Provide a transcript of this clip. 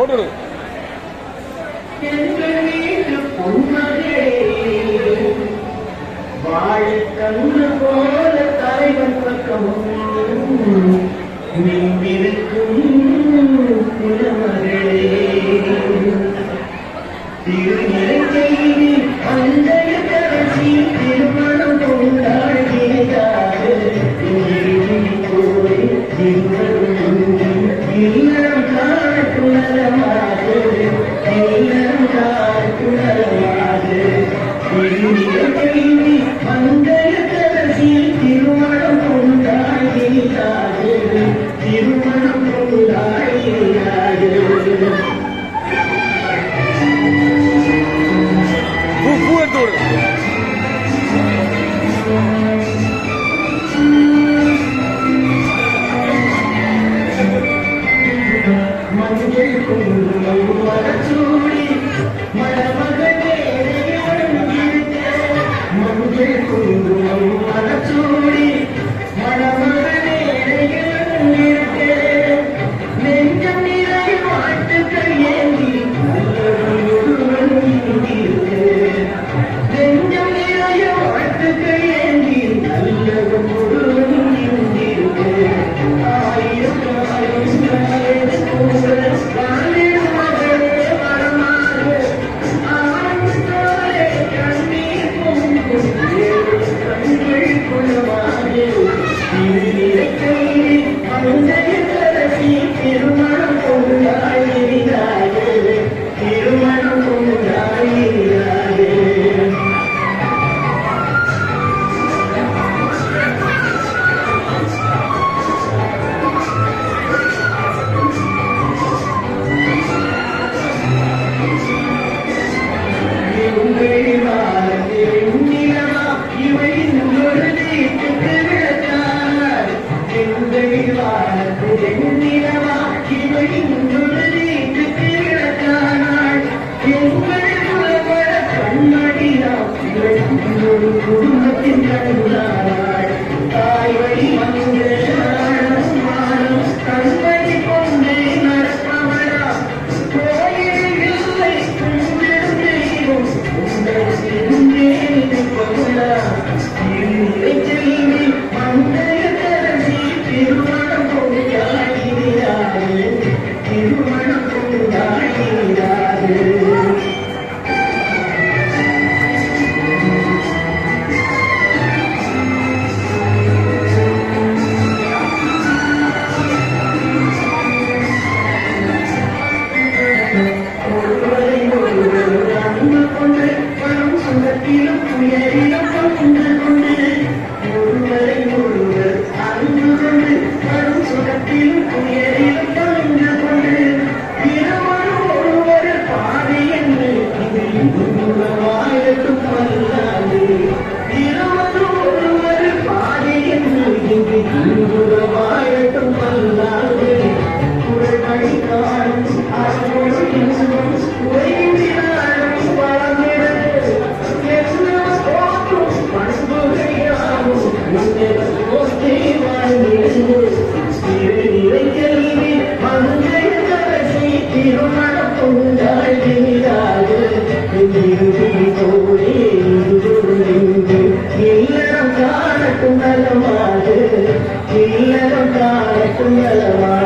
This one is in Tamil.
போட்டு விடு. போல தலைவன் பக்கம் போலே இருந்து இல்லறம் காண துணலமாது இல்லறம் காண துணலமாது